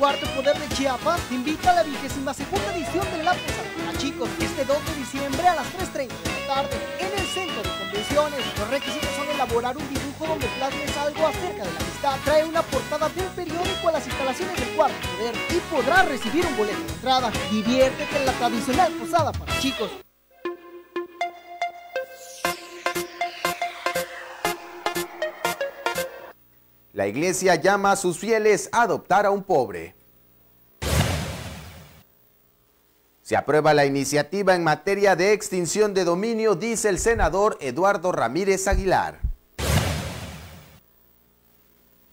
Cuarto Poder de Chiapas te invita a la vigésima segunda edición de la Posada Chicos este 2 de diciembre a las 3.30 de la tarde en el Centro de Convenciones. Los requisitos son elaborar un dibujo donde plasmes algo acerca de la amistad. Trae una portada del periódico a las instalaciones del Cuarto Poder y podrás recibir un boleto de entrada. Diviértete en la tradicional posada para chicos. La iglesia llama a sus fieles a adoptar a un pobre. Se aprueba la iniciativa en materia de extinción de dominio, dice el senador Eduardo Ramírez Aguilar.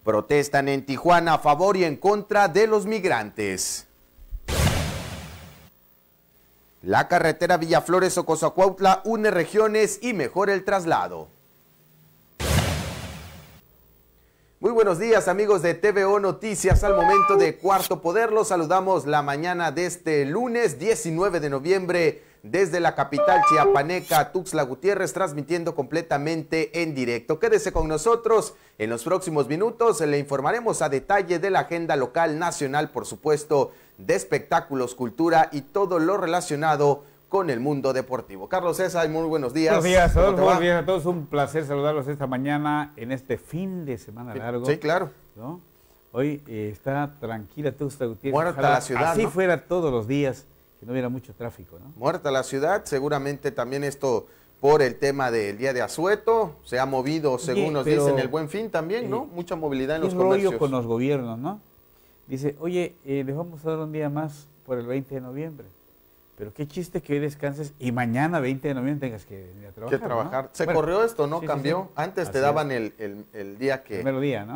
Protestan en Tijuana a favor y en contra de los migrantes. La carretera Villaflores-Ocosacuautla une regiones y mejora el traslado. Muy buenos días amigos de TVO Noticias. Al momento de Cuarto Poder los saludamos la mañana de este lunes 19 de noviembre desde la capital chiapaneca, Tuxtla Gutiérrez, transmitiendo completamente en directo. Quédese con nosotros. En los próximos minutos le informaremos a detalle de la agenda local, nacional, por supuesto, de espectáculos, cultura y todo lo relacionado con el mundo deportivo. Carlos César, muy buenos días. Buenos días, a todos, buenos días a todos. Un placer saludarlos esta mañana en este fin de semana largo. Sí, claro. Hoy eh, está tranquila Tuxtla Gutiérrez. Muerta la ciudad. Así fuera todos los días, que no hubiera mucho tráfico, ¿no? Muerta la ciudad, seguramente también esto por el tema del día de asueto, se ha movido, según nos dicen, el buen fin también, ¿no? Eh, Mucha movilidad en los comercios. rollo con los gobiernos, ¿no? Dice, oye, eh, les vamos a dar un día más por el 20 de noviembre. Pero qué chiste que hoy descanses y mañana, 20 de noviembre, tengas que ir a trabajar. Que trabajar. Se corrió esto, ¿no? Cambió. Antes te daban el, día que,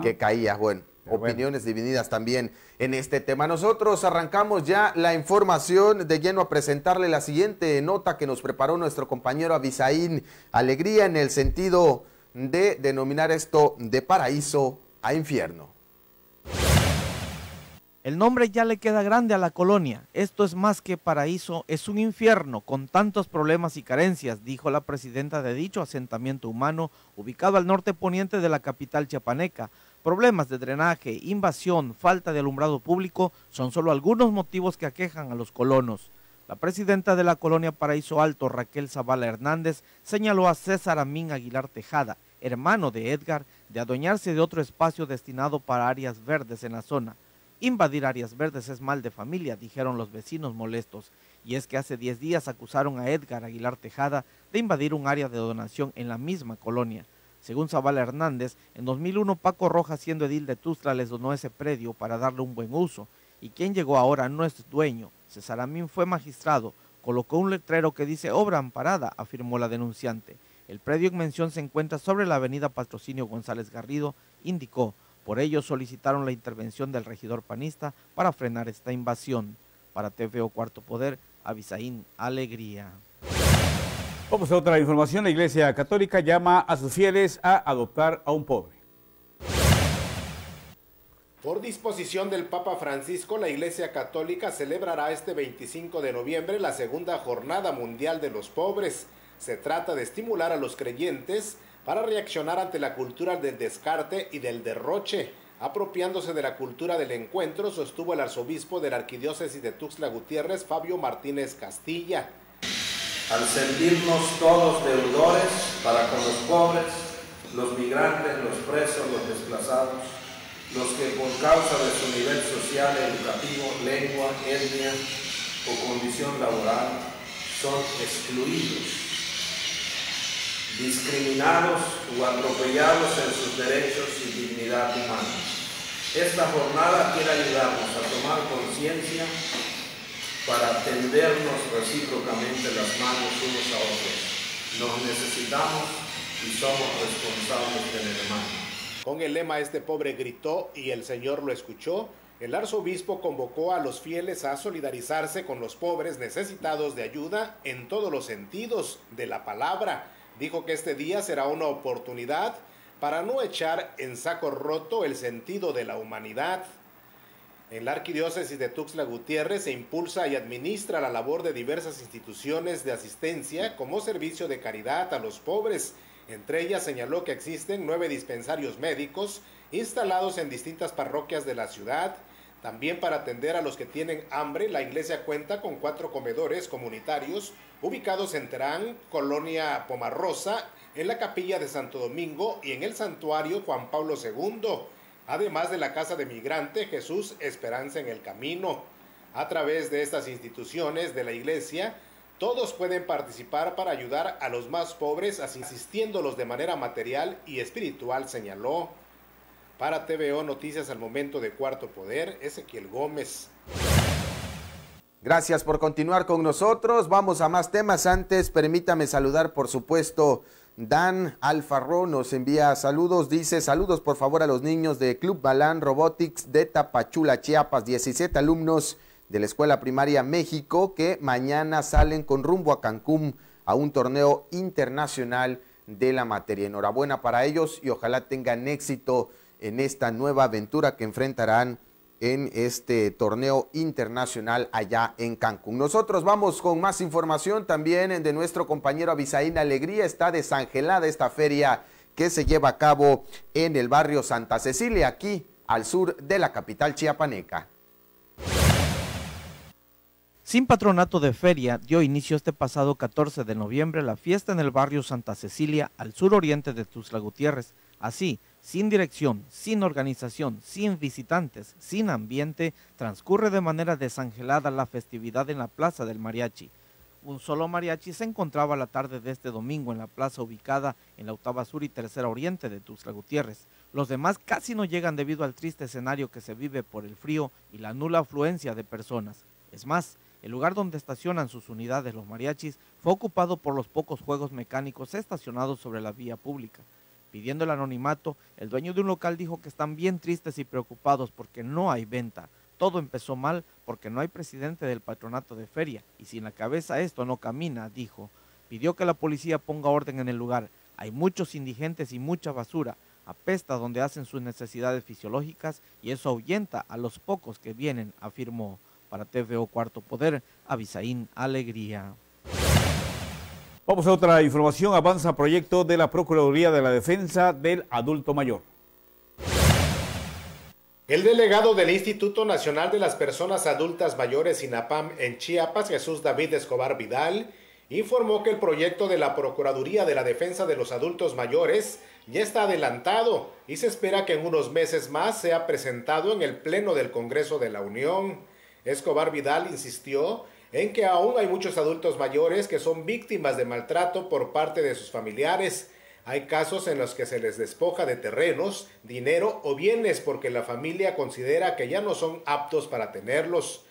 que caía. Bueno, opiniones divididas también en este tema. Nosotros arrancamos ya la información de lleno a presentarle la siguiente nota que nos preparó nuestro compañero Abisaín Alegría en el sentido de denominar esto de paraíso a infierno. El nombre ya le queda grande a la colonia. Esto es más que paraíso, es un infierno con tantos problemas y carencias, dijo la presidenta de dicho asentamiento humano ubicado al norte poniente de la capital chiapaneca. Problemas de drenaje, invasión, falta de alumbrado público son solo algunos motivos que aquejan a los colonos. La presidenta de la colonia Paraíso Alto, Raquel Zavala Hernández, señaló a César Amín Aguilar Tejada, hermano de Edgar, de adueñarse de otro espacio destinado para áreas verdes en la zona. Invadir áreas verdes es mal de familia, dijeron los vecinos molestos. Y es que hace 10 días acusaron a Edgar Aguilar Tejada de invadir un área de donación en la misma colonia. Según Zavala Hernández, en 2001 Paco Rojas, siendo edil de Tuzla, les donó ese predio para darle un buen uso. Y quien llegó ahora no es dueño. César Amín fue magistrado, colocó un letrero que dice obra amparada, afirmó la denunciante. El predio en mención se encuentra sobre la avenida Patrocinio González Garrido, indicó. Por ello solicitaron la intervención del regidor panista para frenar esta invasión. Para TVO Cuarto Poder, Avisaín Alegría. Vamos a otra información. La Iglesia Católica llama a sus fieles a adoptar a un pobre. Por disposición del Papa Francisco, la Iglesia Católica celebrará este 25 de noviembre la segunda Jornada Mundial de los Pobres. Se trata de estimular a los creyentes para reaccionar ante la cultura del descarte y del derroche. Apropiándose de la cultura del encuentro, sostuvo el arzobispo de la arquidiócesis de Tuxtla Gutiérrez, Fabio Martínez Castilla. Al sentirnos todos deudores para con los pobres, los migrantes, los presos, los desplazados, los que por causa de su nivel social, educativo, lengua, etnia o condición laboral son excluidos discriminados o atropellados en sus derechos y dignidad humana. Esta jornada quiere ayudarnos a tomar conciencia para tendernos recíprocamente las manos unos a otros. Nos necesitamos y somos responsables del hermano. Con el lema Este pobre gritó y el Señor lo escuchó, el arzobispo convocó a los fieles a solidarizarse con los pobres necesitados de ayuda en todos los sentidos de la palabra dijo que este día será una oportunidad para no echar en saco roto el sentido de la humanidad. En la arquidiócesis de Tuxtla Gutiérrez se impulsa y administra la labor de diversas instituciones de asistencia como servicio de caridad a los pobres. Entre ellas señaló que existen nueve dispensarios médicos instalados en distintas parroquias de la ciudad, También para atender a los que tienen hambre, la iglesia cuenta con cuatro comedores comunitarios ubicados en Terán, Colonia Pomarrosa, en la capilla de Santo Domingo y en el santuario Juan Pablo II, además de la casa de migrante Jesús Esperanza en el Camino. A través de estas instituciones de la iglesia, todos pueden participar para ayudar a los más pobres, asistiéndolos de manera material y espiritual, señaló. Para TVO Noticias al momento de Cuarto Poder, Ezequiel Gómez. Gracias por continuar con nosotros. Vamos a más temas. Antes, permítame saludar, por supuesto, Dan Alfarro nos envía saludos. Dice, saludos por favor a los niños de Club Balán Robotics de Tapachula, Chiapas. 17 alumnos de la Escuela Primaria México que mañana salen con rumbo a Cancún a un torneo internacional de la materia. Enhorabuena para ellos y ojalá tengan éxito en esta nueva aventura que enfrentarán en este torneo internacional allá en Cancún. Nosotros vamos con más información también de nuestro compañero Abisaín Alegría. Está desangelada esta feria que se lleva a cabo en el barrio Santa Cecilia, aquí al sur de la capital chiapaneca. Sin patronato de feria, dio inicio este pasado 14 de noviembre la fiesta en el barrio Santa Cecilia, al sur oriente de Tuzla Gutiérrez. Así, sin dirección, sin organización, sin visitantes, sin ambiente, transcurre de manera desangelada la festividad en la Plaza del Mariachi. Un solo mariachi se encontraba la tarde de este domingo en la plaza ubicada en la octava sur y tercera oriente de Tuxtla Gutiérrez. Los demás casi no llegan debido al triste escenario que se vive por el frío y la nula afluencia de personas. Es más, el lugar donde estacionan sus unidades los mariachis fue ocupado por los pocos juegos mecánicos estacionados sobre la vía pública. Pidiendo el anonimato, el dueño de un local dijo que están bien tristes y preocupados porque no hay venta. Todo empezó mal porque no hay presidente del patronato de feria y sin la cabeza esto no camina, dijo. Pidió que la policía ponga orden en el lugar. Hay muchos indigentes y mucha basura. Apesta donde hacen sus necesidades fisiológicas y eso ahuyenta a los pocos que vienen, afirmó. Para TVO Cuarto Poder, Abisaín Alegría. Vamos a otra información. Avanza proyecto de la Procuraduría de la Defensa del Adulto Mayor. El delegado del Instituto Nacional de las Personas Adultas Mayores INAPAM en Chiapas, Jesús David Escobar Vidal, informó que el proyecto de la Procuraduría de la Defensa de los Adultos Mayores ya está adelantado y se espera que en unos meses más sea presentado en el Pleno del Congreso de la Unión. Escobar Vidal insistió en que aún hay muchos adultos mayores que son víctimas de maltrato por parte de sus familiares. Hay casos en los que se les despoja de terrenos, dinero o bienes porque la familia considera que ya no son aptos para tenerlos.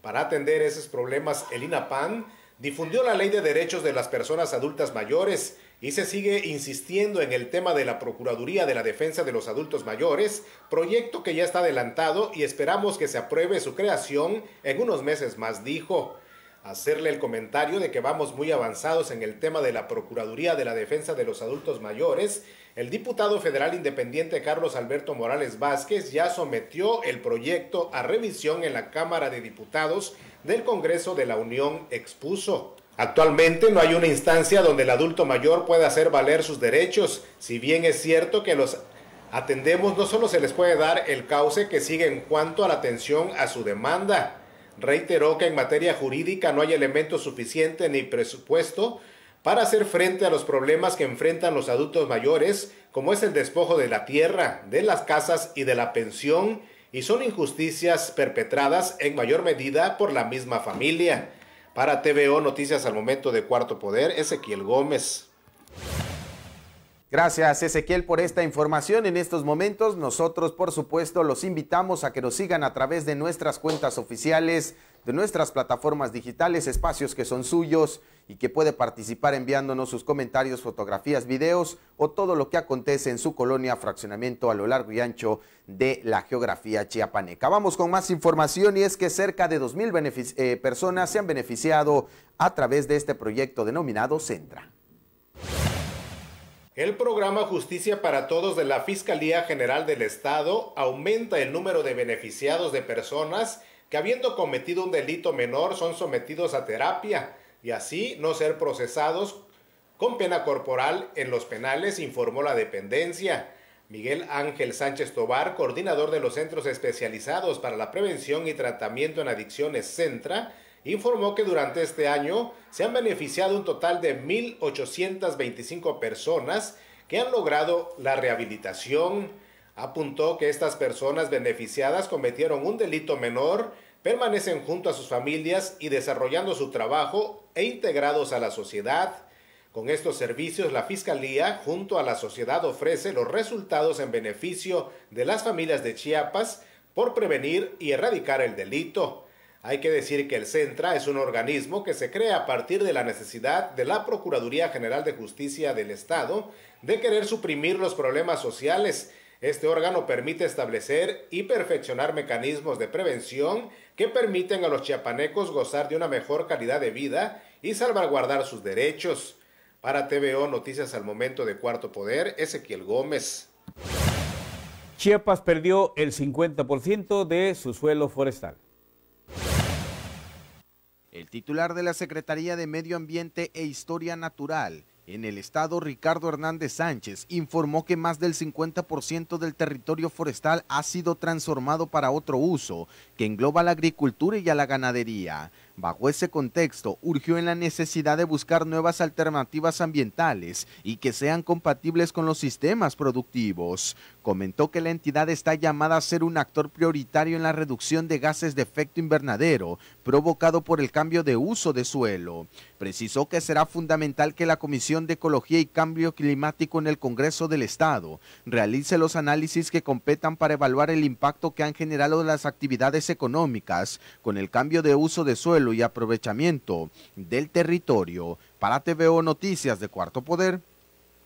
Para atender esos problemas, el INAPAN difundió la Ley de Derechos de las Personas Adultas Mayores y se sigue insistiendo en el tema de la Procuraduría de la Defensa de los Adultos Mayores, proyecto que ya está adelantado y esperamos que se apruebe su creación en unos meses más, dijo hacerle el comentario de que vamos muy avanzados en el tema de la Procuraduría de la Defensa de los Adultos Mayores, el diputado federal independiente Carlos Alberto Morales Vázquez ya sometió el proyecto a revisión en la Cámara de Diputados del Congreso de la Unión, expuso. Actualmente no hay una instancia donde el adulto mayor pueda hacer valer sus derechos, si bien es cierto que los atendemos no solo se les puede dar el cauce que sigue en cuanto a la atención a su demanda, reiteró que en materia jurídica no hay elementos suficientes ni presupuesto para hacer frente a los problemas que enfrentan los adultos mayores, como es el despojo de la tierra, de las casas y de la pensión, y son injusticias perpetradas en mayor medida por la misma familia. Para TVO Noticias al momento de Cuarto Poder, Ezequiel Gómez. Gracias Ezequiel por esta información. En estos momentos nosotros por supuesto los invitamos a que nos sigan a través de nuestras cuentas oficiales, de nuestras plataformas digitales, espacios que son suyos y que puede participar enviándonos sus comentarios, fotografías, videos o todo lo que acontece en su colonia, fraccionamiento a lo largo y ancho de la geografía chiapaneca. Vamos con más información y es que cerca de 2.000 eh, personas se han beneficiado a través de este proyecto denominado Centra. El programa Justicia para Todos de la Fiscalía General del Estado aumenta el número de beneficiados de personas que habiendo cometido un delito menor son sometidos a terapia y así no ser procesados con pena corporal en los penales, informó la dependencia. Miguel Ángel Sánchez Tobar, coordinador de los Centros Especializados para la Prevención y Tratamiento en Adicciones Centra, informó que durante este año se han beneficiado un total de 1.825 personas que han logrado la rehabilitación. Apuntó que estas personas beneficiadas cometieron un delito menor, permanecen junto a sus familias y desarrollando su trabajo e integrados a la sociedad. Con estos servicios, la Fiscalía, junto a la sociedad, ofrece los resultados en beneficio de las familias de Chiapas por prevenir y erradicar el delito. Hay que decir que el Centra es un organismo que se crea a partir de la necesidad de la Procuraduría General de Justicia del Estado de querer suprimir los problemas sociales. Este órgano permite establecer y perfeccionar mecanismos de prevención que permiten a los chiapanecos gozar de una mejor calidad de vida y salvaguardar sus derechos. Para TVO Noticias al momento de Cuarto Poder, Ezequiel Gómez. Chiapas perdió el 50% de su suelo forestal. El titular de la Secretaría de Medio Ambiente e Historia Natural en el estado, Ricardo Hernández Sánchez informó que más del 50% del territorio forestal ha sido transformado para otro uso, que engloba la agricultura y a la ganadería. Bajo ese contexto, urgió en la necesidad de buscar nuevas alternativas ambientales y que sean compatibles con los sistemas productivos. Comentó que la entidad está llamada a ser un actor prioritario en la reducción de gases de efecto invernadero provocado por el cambio de uso de suelo. Precisó que será fundamental que la Comisión de Ecología y Cambio Climático en el Congreso del Estado realice los análisis que competan para evaluar el impacto que han generado las actividades económicas con el cambio de uso de suelo y aprovechamiento del territorio. Para TVO Noticias de Cuarto Poder,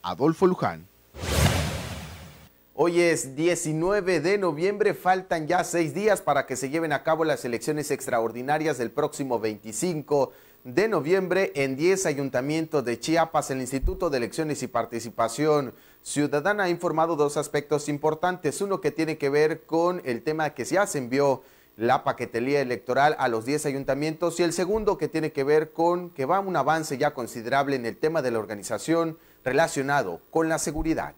Adolfo Luján. Hoy es 19 de noviembre, faltan ya seis días para que se lleven a cabo las elecciones extraordinarias del próximo 25 de noviembre en 10 ayuntamientos de Chiapas. El Instituto de Elecciones y Participación Ciudadana ha informado dos aspectos importantes. Uno que tiene que ver con el tema que ya se envió la paquetería electoral a los 10 ayuntamientos y el segundo que tiene que ver con que va un avance ya considerable en el tema de la organización relacionado con la seguridad.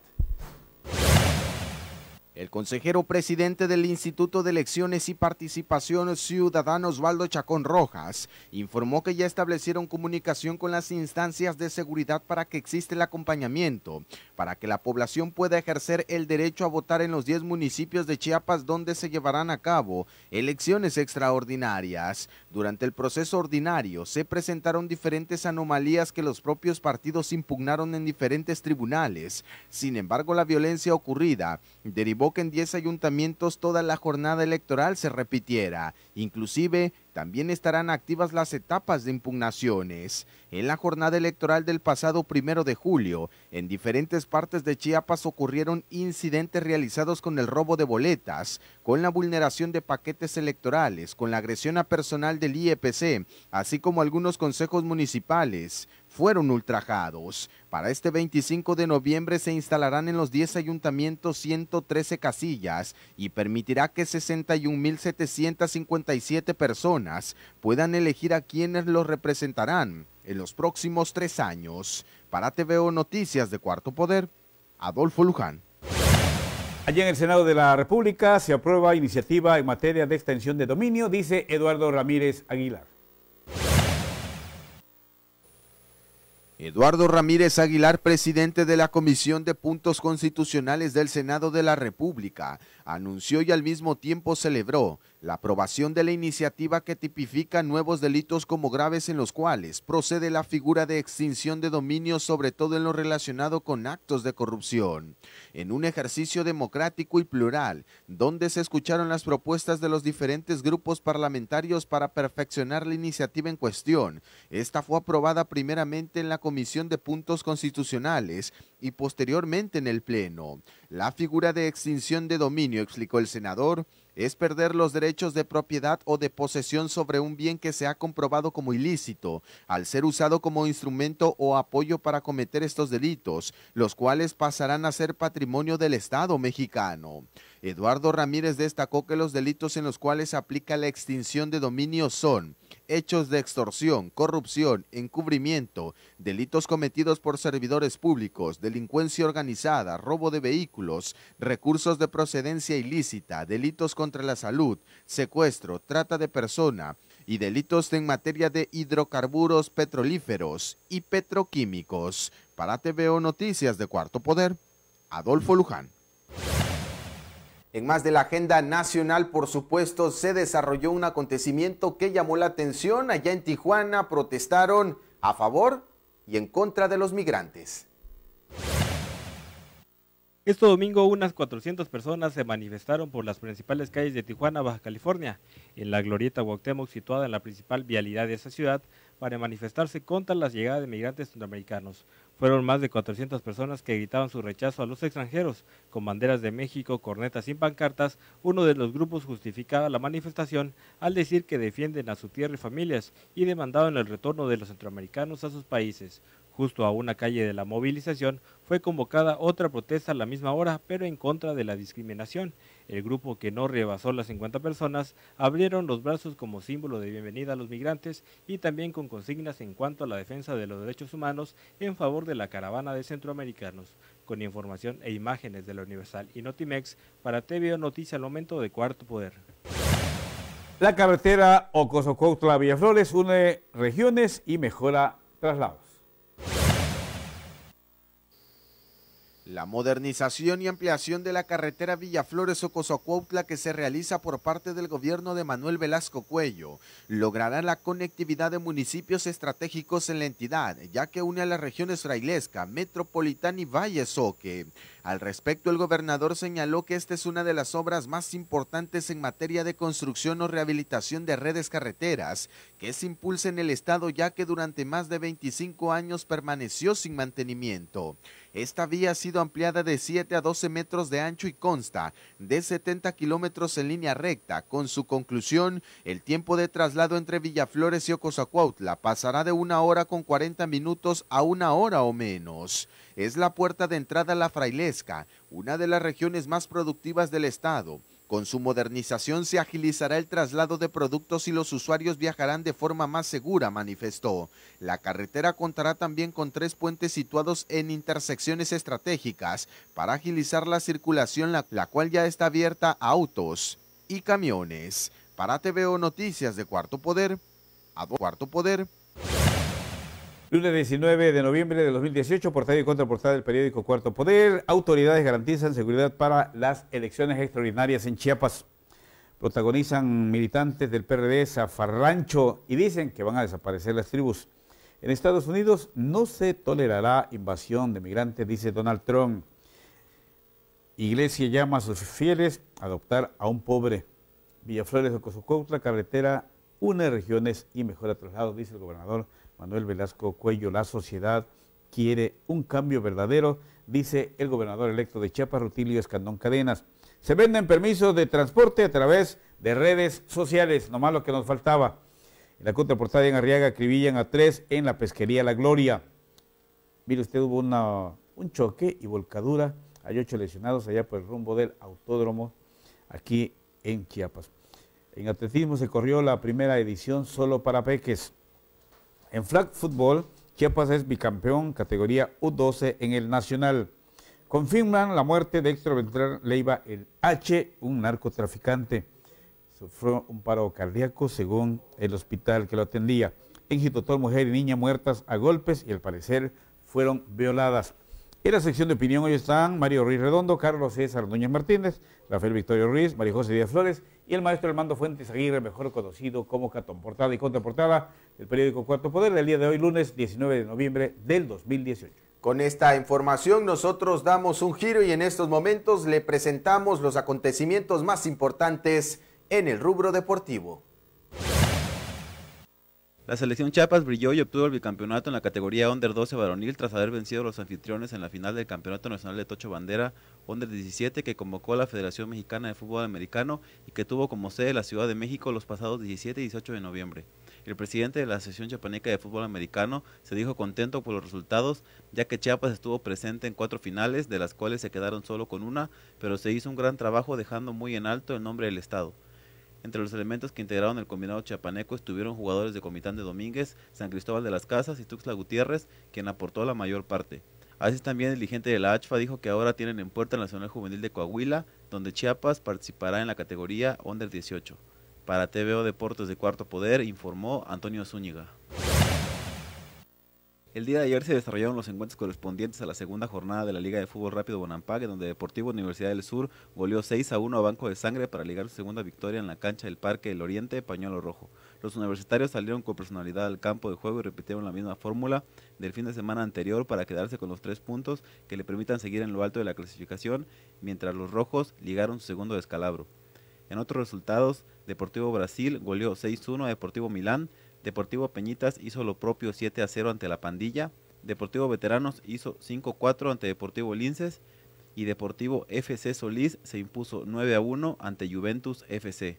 El consejero presidente del Instituto de Elecciones y Participación Ciudadana Osvaldo Chacón Rojas informó que ya establecieron comunicación con las instancias de seguridad para que existe el acompañamiento, para que la población pueda ejercer el derecho a votar en los 10 municipios de Chiapas donde se llevarán a cabo elecciones extraordinarias. Durante el proceso ordinario se presentaron diferentes anomalías que los propios partidos impugnaron en diferentes tribunales. Sin embargo, la violencia ocurrida derivó que en 10 ayuntamientos toda la jornada electoral se repitiera. Inclusive, también estarán activas las etapas de impugnaciones. En la jornada electoral del pasado primero de julio, en diferentes partes de Chiapas ocurrieron incidentes realizados con el robo de boletas, con la vulneración de paquetes electorales, con la agresión a personal del IEPC, así como algunos consejos municipales fueron ultrajados. Para este 25 de noviembre se instalarán en los 10 ayuntamientos 113 casillas y permitirá que 61.757 personas puedan elegir a quienes los representarán en los próximos tres años. Para TVO Noticias de Cuarto Poder, Adolfo Luján. Allí en el Senado de la República se aprueba iniciativa en materia de extensión de dominio, dice Eduardo Ramírez Aguilar. Eduardo Ramírez Aguilar, presidente de la Comisión de Puntos Constitucionales del Senado de la República, anunció y al mismo tiempo celebró la aprobación de la iniciativa que tipifica nuevos delitos como graves en los cuales procede la figura de extinción de dominio, sobre todo en lo relacionado con actos de corrupción. En un ejercicio democrático y plural, donde se escucharon las propuestas de los diferentes grupos parlamentarios para perfeccionar la iniciativa en cuestión, esta fue aprobada primeramente en la Comisión de Puntos Constitucionales y posteriormente en el Pleno. La figura de extinción de dominio, explicó el senador, es perder los derechos de propiedad o de posesión sobre un bien que se ha comprobado como ilícito, al ser usado como instrumento o apoyo para cometer estos delitos, los cuales pasarán a ser patrimonio del Estado mexicano. Eduardo Ramírez destacó que los delitos en los cuales aplica la extinción de dominio son hechos de extorsión, corrupción, encubrimiento, delitos cometidos por servidores públicos, delincuencia organizada, robo de vehículos, recursos de procedencia ilícita, delitos contra la salud, secuestro, trata de persona y delitos en materia de hidrocarburos petrolíferos y petroquímicos. Para TVO Noticias de Cuarto Poder, Adolfo Luján. En más de la agenda nacional, por supuesto, se desarrolló un acontecimiento que llamó la atención. Allá en Tijuana protestaron a favor y en contra de los migrantes. Este domingo unas 400 personas se manifestaron por las principales calles de Tijuana, Baja California, en la glorieta Cuauhtémoc situada en la principal vialidad de esa ciudad, para manifestarse contra la llegada de migrantes centroamericanos. Fueron más de 400 personas que gritaban su rechazo a los extranjeros, con banderas de México, cornetas y pancartas. Uno de los grupos justificaba la manifestación al decir que defienden a su tierra y familias y demandaban el retorno de los centroamericanos a sus países. Justo a una calle de la movilización fue convocada otra protesta a la misma hora, pero en contra de la discriminación. El grupo, que no rebasó las 50 personas, abrieron los brazos como símbolo de bienvenida a los migrantes y también con consignas en cuanto a la defensa de los derechos humanos en favor de la caravana de centroamericanos. Con información e imágenes de la Universal y Notimex, para TVO Noticia al momento de Cuarto Poder. La carretera Ocosocuautla-Villaflores une regiones y mejora traslados. La modernización y ampliación de la carretera Villaflores-Ocosocuautla que se realiza por parte del gobierno de Manuel Velasco Cuello logrará la conectividad de municipios estratégicos en la entidad, ya que une a las regiones Frailesca, Metropolitana y Valle Soque. Al respecto, el gobernador señaló que esta es una de las obras más importantes en materia de construcción o rehabilitación de redes carreteras que se impulsa en el estado ya que durante más de 25 años permaneció sin mantenimiento. Esta vía ha sido ampliada de 7 a 12 metros de ancho y consta de 70 kilómetros en línea recta. Con su conclusión, el tiempo de traslado entre Villaflores y Ocosacuautla pasará de una hora con 40 minutos a una hora o menos es la puerta de entrada a la Una de las regiones más productivas del estado. Con su modernización se agilizará el traslado de productos y los usuarios viajarán de forma más segura, manifestó. La carretera contará también con tres puentes situados en intersecciones estratégicas para agilizar la circulación, la, cual ya está abierta a autos y camiones. Para TVO Noticias de Cuarto Poder, a Cuarto Poder. Lunes 19 de noviembre de 2018, portada y contraportada del periódico Cuarto Poder. Autoridades garantizan seguridad para las elecciones extraordinarias en Chiapas. Protagonizan militantes del PRD Zafarrancho y dicen que van a desaparecer las tribus. En Estados Unidos no se tolerará invasión de migrantes, dice Donald Trump. Iglesia llama a sus fieles a adoptar a un pobre. Villaflores de Cozucautla, carretera une regiones y mejora traslados, dice el gobernador Manuel Velasco Cuello, la sociedad quiere un cambio verdadero, dice el gobernador electo de Chiapas, Rutilio Escandón Cadenas. Se venden permisos de transporte a través de redes sociales, nomás lo que nos faltaba. En la contraportada en Arriaga acribillan a tres en la pesquería La Gloria. Mire usted, hubo un choque y volcadura. Hay ocho lesionados allá por el rumbo del autódromo aquí en Chiapas. En atletismo se corrió la primera edición solo para peques. En flag football, Chiapas es bicampeón categoría U12 en el nacional. Confirman la muerte de Héctor Leiva el H, un narcotraficante. Sufrió un paro cardíaco según el hospital que lo atendía. En Jitotol, mujer y niña muertas a golpes y al parecer fueron violadas. En la sección de opinión hoy están Mario Ruiz Redondo, Carlos César Núñez Martínez, Rafael Victorio Ruiz, María José Díaz Flores y el maestro Armando Fuentes Aguirre, mejor conocido como Catón. Portada y contraportada del periódico Cuarto Poder del día de hoy, lunes 19 de noviembre del 2018. Con esta información nosotros damos un giro y en estos momentos le presentamos los acontecimientos más importantes en el rubro deportivo. La selección Chiapas brilló y obtuvo el bicampeonato en la categoría Under 12 varonil tras haber vencido a los anfitriones en la final del Campeonato Nacional de Tocho Bandera Under 17 que convocó a la Federación Mexicana de Fútbol Americano y que tuvo como sede la Ciudad de México los pasados 17 y 18 de noviembre. El presidente de la Asociación Chiapaneca de Fútbol Americano se dijo contento por los resultados, ya que Chiapas estuvo presente en cuatro finales, de las cuales se quedaron solo con una, pero se hizo un gran trabajo dejando muy en alto el nombre del Estado. Entre los elementos que integraron el combinado chiapaneco estuvieron jugadores de Comitán de Domínguez, San Cristóbal de las Casas y Tuxtla Gutiérrez, quien aportó la mayor parte. Así también el dirigente de la ACHFA dijo que ahora tienen en puerta el Nacional Juvenil de Coahuila, donde Chiapas participará en la categoría Under 18. Para TVO Deportes de Cuarto Poder, informó Antonio Zúñiga. El día de ayer se desarrollaron los encuentros correspondientes a la segunda jornada de la Liga de Fútbol Rápido Bonampague, donde Deportivo Universidad del Sur goleó 6 a 1 a Banco de Sangre para ligar su segunda victoria en la cancha del Parque del Oriente, Pañuelo Rojo. Los universitarios salieron con personalidad al campo de juego y repitieron la misma fórmula del fin de semana anterior para quedarse con los tres puntos que le permitan seguir en lo alto de la clasificación, mientras los rojos ligaron su segundo descalabro. En otros resultados, Deportivo Brasil goleó 6-1 a Deportivo Milán, Deportivo Peñitas hizo lo propio 7 a 0 ante la Pandilla, Deportivo Veteranos hizo 5-4 ante Deportivo Linces y Deportivo FC Solís se impuso 9 a 1 ante Juventus FC.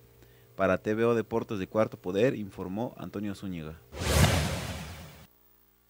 Para TVO Deportes de Cuarto Poder informó Antonio Zúñiga.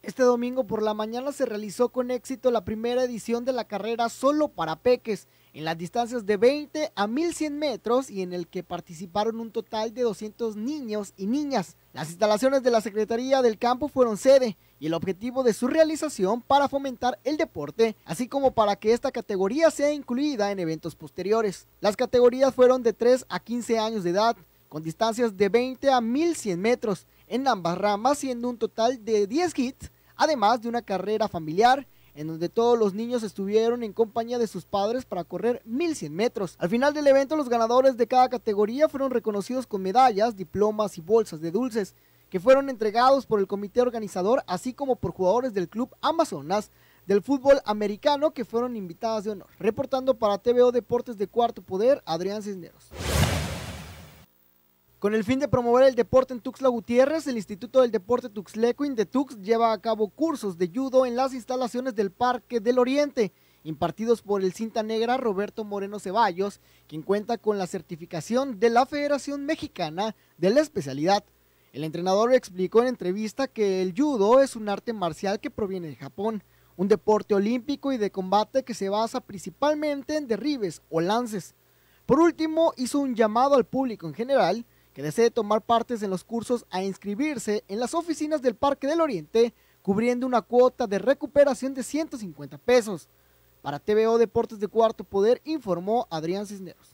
Este domingo por la mañana se realizó con éxito la primera edición de la carrera solo para peques en las distancias de 20 a 1100 metros y en el que participaron un total de 200 niños y niñas. Las instalaciones de la Secretaría del Campo fueron sede y el objetivo de su realización para fomentar el deporte, así como para que esta categoría sea incluida en eventos posteriores. Las categorías fueron de 3 a 15 años de edad, con distancias de 20 a 1100 metros en ambas ramas, siendo un total de 10 hits, además de una carrera familiar en donde todos los niños estuvieron en compañía de sus padres para correr 1100 metros. Al final del evento, los ganadores de cada categoría fueron reconocidos con medallas, diplomas y bolsas de dulces, que fueron entregados por el comité organizador, así como por jugadores del club Amazonas del fútbol americano que fueron invitadas de honor. Reportando para TVO Deportes de Cuarto Poder, Adrián Cisneros. Con el fin de promover el deporte en Tuxtla Gutiérrez, el Instituto del Deporte Tuxleco Indetux lleva a cabo cursos de judo en las instalaciones del Parque del Oriente, impartidos por el cinta negra Roberto Moreno Ceballos, quien cuenta con la certificación de la Federación Mexicana de la especialidad. El entrenador explicó en entrevista que el judo es un arte marcial que proviene de Japón, un deporte olímpico y de combate que se basa principalmente en derribes o lances. Por último, hizo un llamado al público en general que desee tomar partes en los cursos a inscribirse en las oficinas del Parque del Oriente, cubriendo una cuota de recuperación de 150 pesos. Para TVO Deportes de Cuarto Poder informó Adrián Cisneros.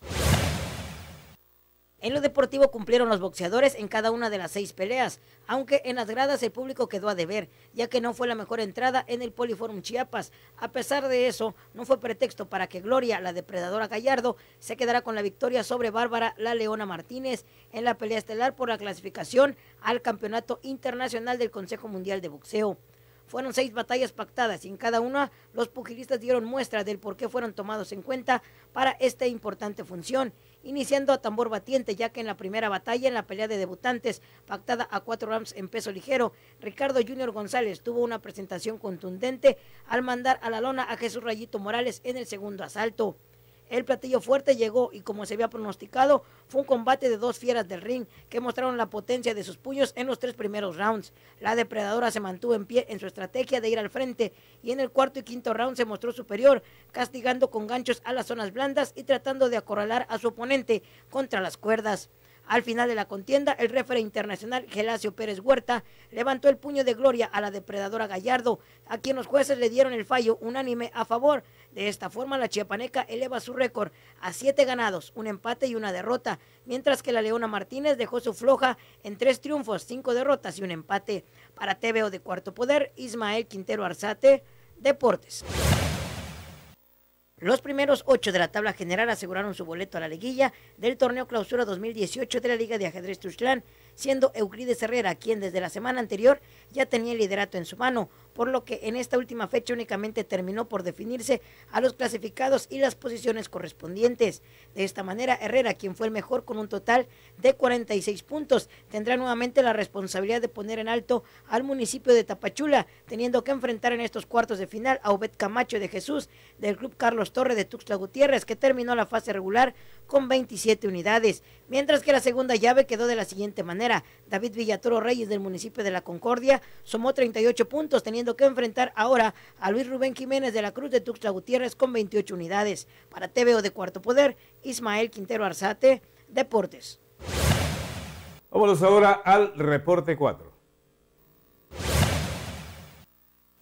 En lo deportivo cumplieron los boxeadores en cada una de las seis peleas, aunque en las gradas el público quedó a deber, ya que no fue la mejor entrada en el Poliforum Chiapas. A pesar de eso, no fue pretexto para que Gloria, la depredadora Gallardo, se quedara con la victoria sobre Bárbara La Leona Martínez en la pelea estelar por la clasificación al Campeonato Internacional del Consejo Mundial de Boxeo. Fueron seis batallas pactadas y en cada una los pugilistas dieron muestra del por qué fueron tomados en cuenta para esta importante función iniciando a tambor batiente, ya que en la primera batalla, en la pelea de debutantes, pactada a cuatro rounds en peso ligero, Ricardo Junior González tuvo una presentación contundente al mandar a la lona a Jesús Rayito Morales en el segundo asalto. El platillo fuerte llegó y como se había pronosticado, fue un combate de dos fieras del ring que mostraron la potencia de sus puños en los tres primeros rounds. La depredadora se mantuvo en pie en su estrategia de ir al frente y en el cuarto y quinto round se mostró superior, castigando con ganchos a las zonas blandas y tratando de acorralar a su oponente contra las cuerdas. Al final de la contienda, el referee internacional Gelacio Pérez Huerta levantó el puño de gloria a la depredadora Gallardo, a quien los jueces le dieron el fallo unánime a favor. De esta forma, la chiapaneca eleva su récord a siete ganados, un empate y una derrota, mientras que la Leona Martínez dejó su floja en tres triunfos, cinco derrotas y un empate. Para TVO de Cuarto Poder, Ismael Quintero Arzate, Deportes. Los primeros ocho de la tabla general aseguraron su boleto a la liguilla del torneo clausura 2018 de la Liga de Ajedrez Tuxtlán, siendo Euclides Herrera quien desde la semana anterior ya tenía el liderato en su mano, por lo que en esta última fecha únicamente terminó por definirse a los clasificados y las posiciones correspondientes. De esta manera, Herrera, quien fue el mejor con un total de 46 puntos, tendrá nuevamente la responsabilidad de poner en alto al municipio de Tapachula, teniendo que enfrentar en estos cuartos de final a Obed Camacho de Jesús del Club Carlos Torre de Tuxtla Gutiérrez, que terminó la fase regular con 27 unidades, mientras que la segunda llave quedó de la siguiente manera. David Villatoro Reyes del municipio de La Concordia sumó 38 puntos, teniendo que enfrentar ahora a Luis Rubén Jiménez de la Cruz de Tuxtla Gutiérrez con 28 unidades. Para TVO de Cuarto Poder, Ismael Quintero Arzate, Deportes. Vámonos ahora al reporte 4.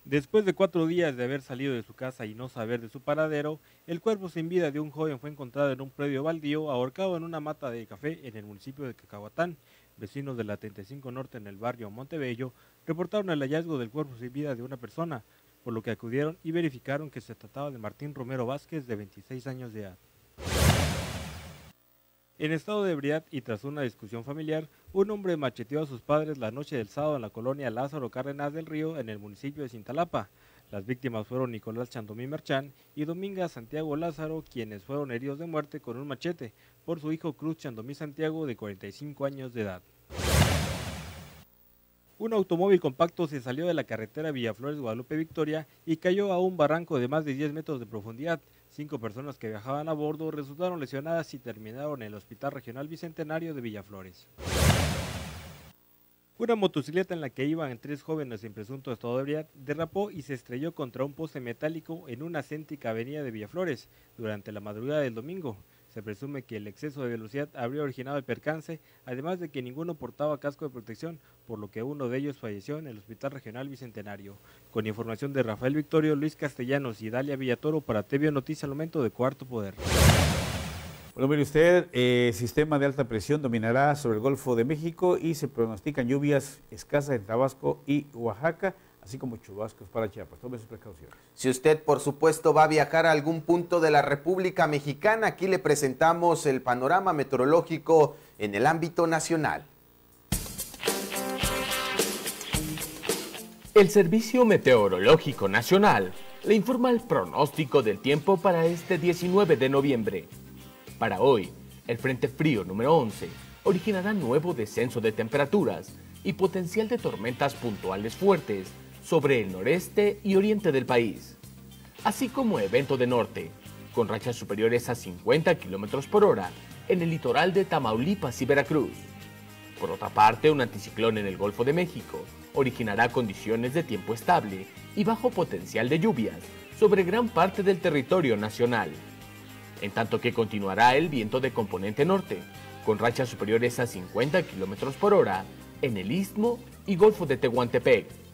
Después de cuatro días de haber salido de su casa y no saber de su paradero, el cuerpo sin vida de un joven fue encontrado en un predio baldío ahorcado en una mata de café en el municipio de Cacahuatán. Vecinos de la 35 Norte en el barrio Montebello reportaron el hallazgo del cuerpo sin vida de una persona, por lo que acudieron y verificaron que se trataba de Martín Romero Vázquez, de 26 años de edad. En estado de ebriedad y tras una discusión familiar, un hombre macheteó a sus padres la noche del sábado en la colonia Lázaro Cárdenas del Río, en el municipio de Cintalapa. Las víctimas fueron Nicolás Chandomí Merchán y Dominga Santiago Lázaro, quienes fueron heridos de muerte con un machete por su hijo Cruz Chandomí Santiago, de 45 años de edad. Un automóvil compacto se salió de la carretera Villaflores Guadalupe Victoria y cayó a un barranco de más de 10 metros de profundidad. Cinco personas que viajaban a bordo resultaron lesionadas y terminaron en el Hospital Regional Bicentenario de Villaflores. Una motocicleta en la que iban tres jóvenes en presunto estado de ebriedad derrapó y se estrelló contra un poste metálico en una céntrica avenida de Villaflores durante la madrugada del domingo. Se presume que el exceso de velocidad habría originado el percance, además de que ninguno portaba casco de protección, por lo que uno de ellos falleció en el Hospital Regional Bicentenario. Con información de Rafael Victorio, Luis Castellanos y Dalia Villatoro para TV Noticias al momento de Cuarto Poder. Bueno, mire usted, el sistema de alta presión dominará sobre el Golfo de México y se pronostican lluvias escasas en Tabasco y Oaxaca así como chubascos para Chiapas. Tome sus precauciones. Si usted, por supuesto, va a viajar a algún punto de la República Mexicana, aquí le presentamos el panorama meteorológico en el ámbito nacional. El Servicio Meteorológico Nacional le informa el pronóstico del tiempo para este 19 de noviembre. Para hoy, el Frente Frío número 11 originará nuevo descenso de temperaturas y potencial de tormentas puntuales fuertes sobre el noreste y oriente del país, así como evento de norte, con rachas superiores a 50 km por hora en el litoral de Tamaulipas y Veracruz. Por otra parte, un anticiclón en el Golfo de México originará condiciones de tiempo estable y bajo potencial de lluvias sobre gran parte del territorio nacional, en tanto que continuará el viento de componente norte, con rachas superiores a 50 km por hora en el Istmo y Golfo de Tehuantepec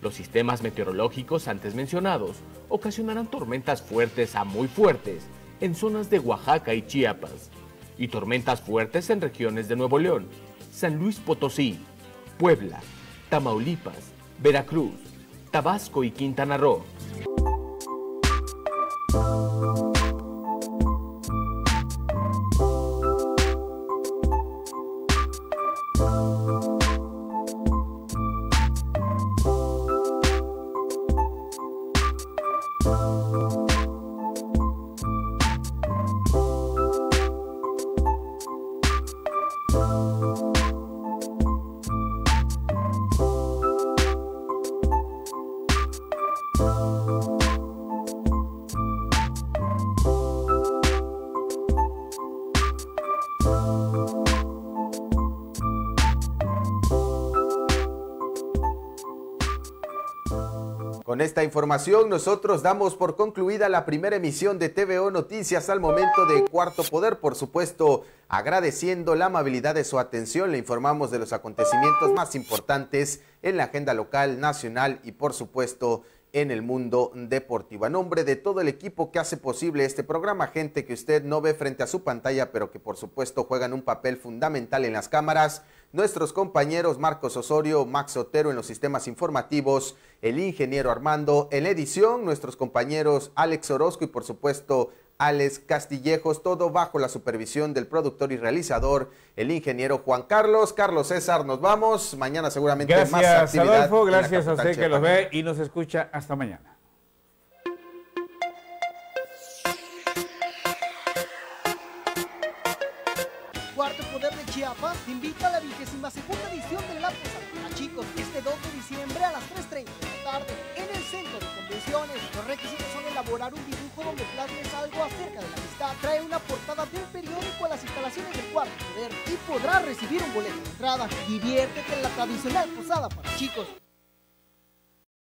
los sistemas meteorológicos antes mencionados ocasionarán tormentas fuertes a muy fuertes en zonas de Oaxaca y Chiapas, y tormentas fuertes en regiones de Nuevo León, San Luis Potosí, Puebla, Tamaulipas, Veracruz, Tabasco y Quintana Roo. Esta información nosotros damos por concluida la primera emisión de TVO Noticias al momento de Cuarto Poder. Por supuesto, agradeciendo la amabilidad de su atención, le informamos de los acontecimientos más importantes en la agenda local, nacional y por supuesto en el mundo deportivo. A nombre de todo el equipo que hace posible este programa, gente que usted no ve frente a su pantalla, pero que por supuesto juegan un papel fundamental en las cámaras, nuestros compañeros Marcos Osorio, Max Otero en los sistemas informativos, el ingeniero Armando en la edición, nuestros compañeros Alex Orozco y por supuesto Alex Castillejos, todo bajo la supervisión del productor y realizador, el ingeniero Juan Carlos. Carlos César, nos vamos. Mañana seguramente gracias, más actividad. Adolfo, gracias a usted que los ve y nos escucha. Hasta mañana. Cuarto Poder de Chiapas te invita a la vigésima segunda edición de la Posada Chicos, este 2 de diciembre a las 3.30 de la tarde en el Centro de Convenciones. Los requisitos elaborar un dibujo donde plasmes algo acerca de la amistad. Trae una portada del periódico a las instalaciones del Cuarto Poder y podrás recibir un boleto de entrada. Diviértete en la tradicional posada para chicos.